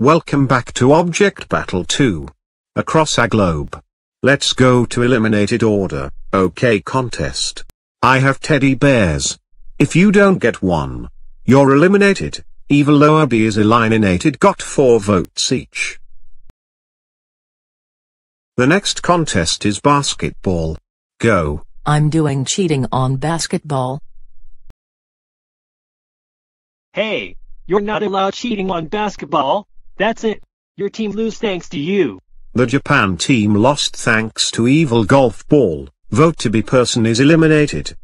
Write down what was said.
Welcome back to Object Battle 2. Across a globe. Let's go to eliminated order, okay contest. I have teddy bears. If you don't get one, you're eliminated. Evil Lower B is eliminated got 4 votes each. The next contest is basketball. Go. I'm doing cheating on basketball. Hey, you're not allowed cheating on basketball. That's it. Your team lose thanks to you. The Japan team lost thanks to evil golf ball. Vote to be person is eliminated.